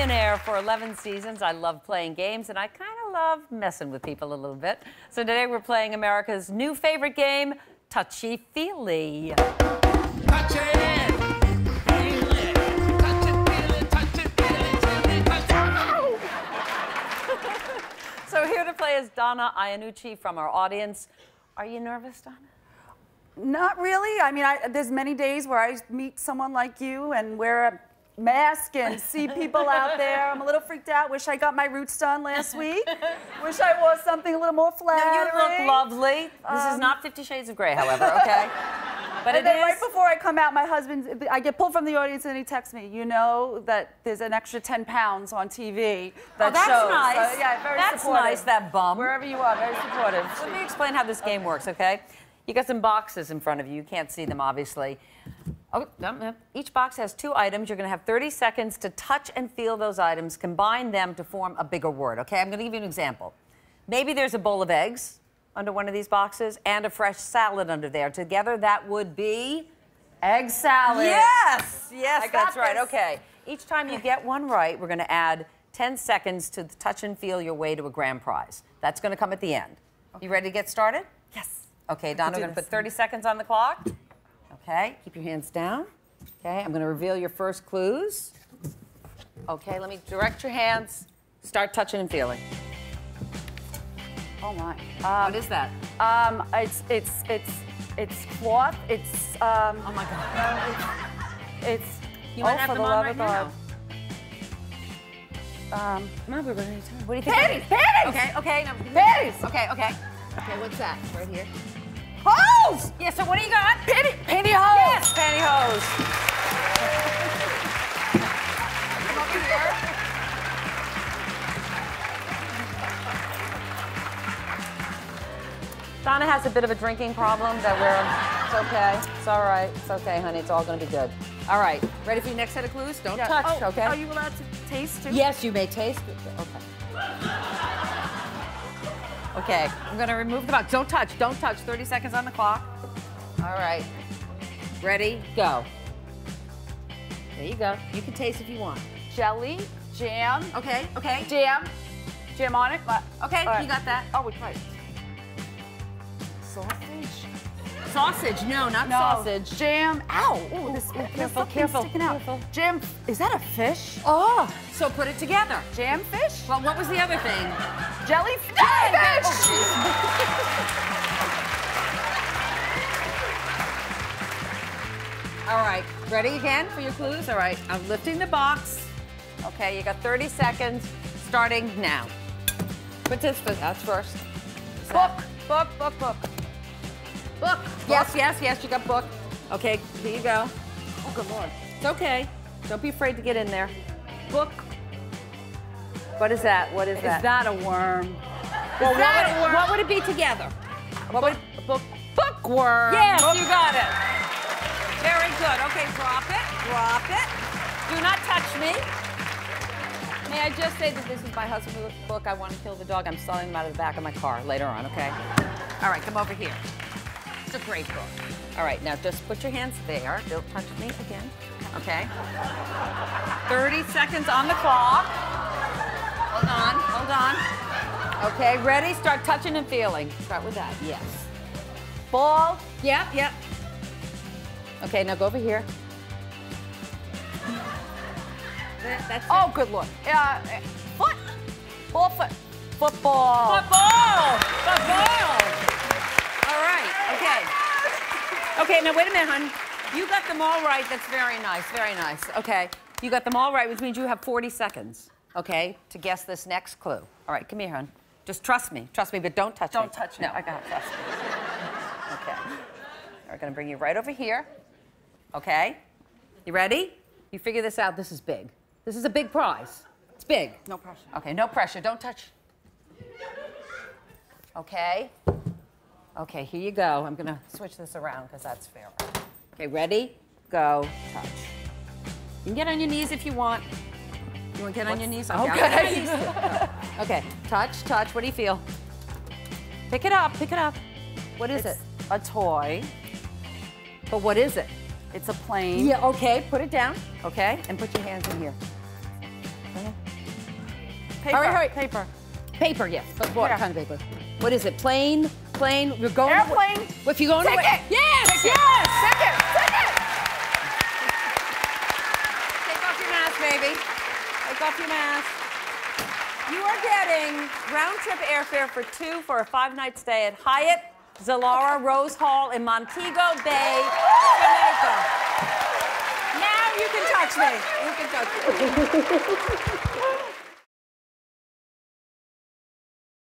Millionaire for 11 seasons. I love playing games and I kind of love messing with people a little bit. So today we're playing America's new favorite game, Touchy Feely. Touch it! Feel it! Touch it, feel it, touch it, feel it, feel it, touch it. So here to play is Donna Iannucci from our audience. Are you nervous, Donna? Not really. I mean, I, there's many days where I meet someone like you and wear a mask and see people out there. I'm a little freaked out. Wish I got my roots done last week. Wish I wore something a little more flattering. No, you look lovely. This is Um, not Fifty Shades of Grey, however, okay? But it And then is. right before I come out, my husband, I get pulled from the audience and he texts me, you know that there's an extra 10 pounds on TV that oh, that's shows. nice. So, yeah, very that's supportive. nice, that bum. Wherever you are, very supportive. Let me explain how this game works, okay? You got some boxes in front of you. You can't see them, obviously. Oh, no, no. Each box has two items. You're going to have 30 seconds to touch and feel those items, combine them to form a bigger word, okay? I'm going to give you an example. Maybe there's a bowl of eggs under one of these boxes and a fresh salad under there. Together, that would be Egg salad. Yes, yes, that's right. Okay. Each time you get one right, we're going to add 10 seconds to touch and feel your way to a grand prize. That's going to come at the end. You ready to get started? Yes. Okay, Donna, do we're going to put 30 seconds on the clock. Okay, keep your hands down. Okay, I'm going to reveal your first clues. Okay, let me direct your hands. Start touching and feeling. Oh my. what is that? Um, it's it's it's it's cloth. It's um. Oh my God. no, it's, it's You oh, have for the love right of God. now. Um, Come on, we're running time. What do you think? panties, panties. Okay, okay. No, Panties. Okay, okay. Okay, what's that? Right here. Hose. Yeah, so what do you got? Panty, Donna has a bit of a drinking problem that we're, it's okay. It's all right. It's okay, honey. It's all going to be good. All right. Ready for your next set of clues? Don't Yeah. touch, oh, okay? Are you allowed to taste too? Yes, you may taste. Okay. Okay, I'm gonna remove the box. Don't touch, don't touch. 30 seconds on the clock. All right. Ready, go. There you go. You can taste if you want. Jelly, jam, Okay, okay. jam, jam on it. but- Okay, right. you got that. Oh, wait, right. Sausage. Sausage, no, not No. sausage. Jam. Ow. Ooh, this, there's careful, careful, sticking out. careful. Jam. Is that a fish? Oh, so put it together. Jam fish? Well, what was the other thing? Jelly Jellyfish. All right, ready again for your clues? All right, I'm lifting the box. Okay, you got 30 seconds, starting now. Put this, that's first. book. Book. Book. Book. Book. Yes, yes, yes, you got book. Okay, here you go. Oh, good lord. It's okay. Don't be afraid to get in there. Book. What is that? What is Is that? that a worm? well, what that would, a worm? what would it be together? What would Book. Bookworm. Yes, you got it. Very good. Okay, drop it. Drop it. Do not touch me. May I just say that this is my husband's book, I Want to Kill the Dog. I'm selling them out of the back of my car later on, okay? All right, come over here. It's a great book. All right, now just put your hands there. Don't touch me again, okay? 30 seconds on the clock. Hold on, hold on. Okay, ready? Start touching and feeling. Start with that, yes. Ball. Yep, yep. Okay, now go over here. That- That's it. Oh, good lord. Uh, foot. Ball foot. Football. Football! Football! All right, okay. Okay, now wait a minute, hon. You got them all right. That's very nice, very nice. Okay, you got them all right, which means you have 40 seconds, okay, to guess this next clue. All right, come here, hon. Just trust me, trust me, but don't touch me. Don't touch me. No, I got it. Trust. Okay. We're gonna bring you right over here. Okay? You ready? You figure this out. This is big. This is a big prize. It's big. No pressure. Okay, no pressure. Don't touch. Okay. Okay, here you go. I'm gonna switch this around because that's fair. Okay, ready? Go. Touch. You can get on your knees if you want. You want to get on your knees? Oh, on your knees. Okay, touch, touch. What do you feel? Pick it up. Pick it up. What is It's it? a toy. But what is it? It's a plane. Yeah, okay, put it down, okay? And put your hands in here. Okay. Paper. Hurry, hurry. Paper. Paper, yes. But what kind of paper? What is it? Plane? Plane? You're going Airplane. If you're going Ticket. away. Yes, Ticket. yes. Ticket. Ticket. Take off your mask, baby. Take off your mask. You are getting round trip airfare for two for a five night stay at Hyatt Zilara Rose Hall in Montego Bay, Jamaica. Now you can touch me. You can touch me.